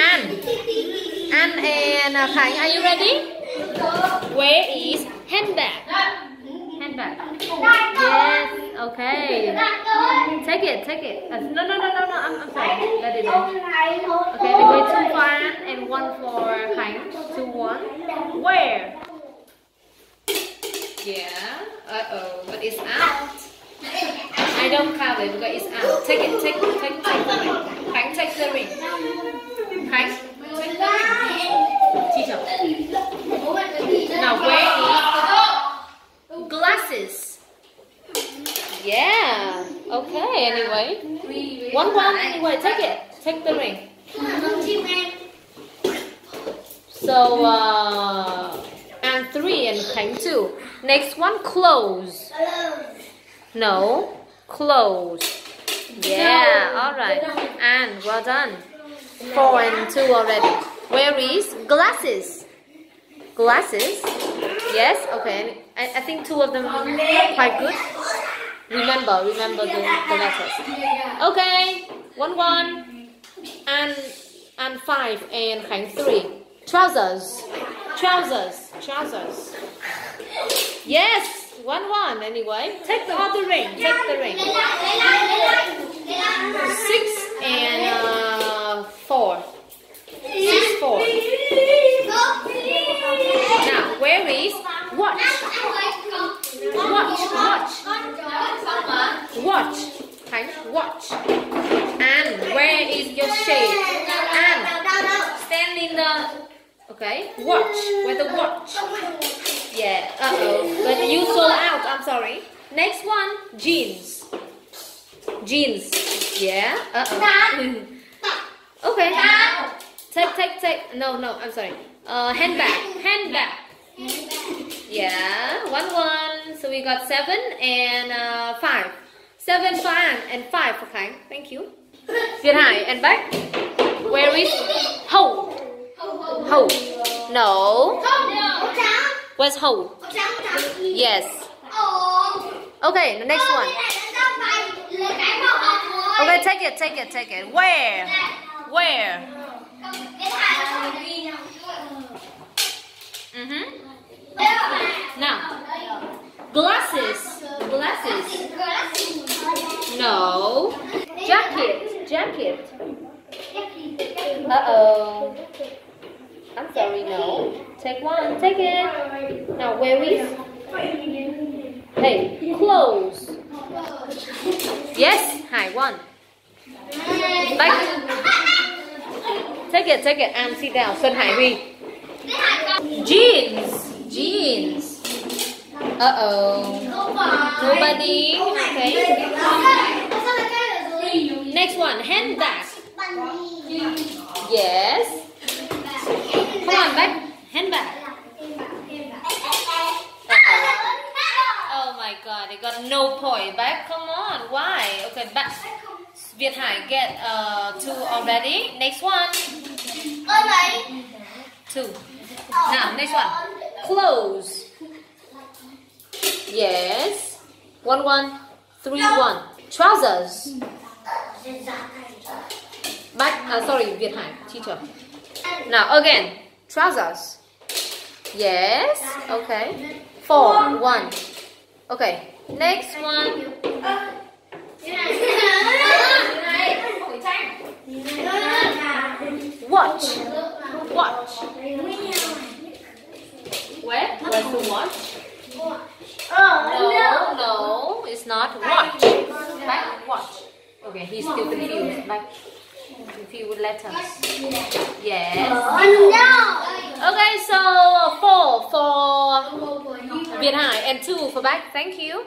An. An and uh, Khánh, are you ready? Where is handbag? Handbag. Yes. Okay. Take it. Take it. Uh, no, no, no, no, no. I'm, I'm sorry. Let it in. Okay, we go two for An and one for Khánh. Two, one. Where? Yeah. Uh oh, but it's out. I don't count it because it's out. Take it. Take, take, take the ring. Khánh, take the ring. Khánh. Teacher. Now where glasses? Yeah. Okay. Anyway, one one. Anyway, take it. Take the ring. So uh, and three and Khánh two. Next one, clothes. No, clothes. Yeah. All right. And well done. Four and two already. Where is glasses? Glasses. Yes. Okay. I, I think two of them are quite good. Remember, remember the, the letters. Okay. One one. And and five and Khánh three. Trousers. Trousers. Trousers. Yes. One one anyway. Take the other ring. Take the ring. Six and uh, four. Six four. Now where is watch? Watch. Watch. Watch. Khánh, watch. And where is your shade? And stand in the. Okay. Watch. Where the watch? Yeah. Uh oh. But you sold out. I'm sorry. Next one. Jeans. Jeans. Yeah. Uh oh. okay. Take, take, take. No, no. I'm sorry. Uh, handbag. Handbag. Yeah. One, one. So we got seven and uh, five. Seven for An and five for Khánh. Thank you. Việt Hải and back. Where is Hậu? Hậu. No. Where's Hậu? Yes. Okay, the next one. Okay, take it, take it, take it. Where? Where? Mm-hmm. Now, glasses. Glasses. No. Jacket. Jacket. Uh-oh. I'm sorry, no. Take one, take it. Now, where is? Hey, clothes. Yes, hi, one. Back. Take it, take it, and sit down. Xuân Hải Huy. Jeans. Jeans. Uh-oh. Nobody. Okay. Next one, handbag. Yes. Come on, back. Handbag. Oh my god, they got no point. Back, come on. Why? Okay, back. Việt Hải get uh, two already. Next one. Two. Now, next one. Clothes. Yes. One, one. Three, one. Trousers. Back. Uh, sorry, Hải. Teacher. Now, again. Trousers. Yes. Okay. Four, one. Okay. Next one. Watch. Watch. Where? Where's the watch? Oh, no, no, it's not. Watch. Back, watch. Okay, he's still confused. Back. If you would let us. Yes. Oh, no. Okay, so four for Hải and two for back. Thank you.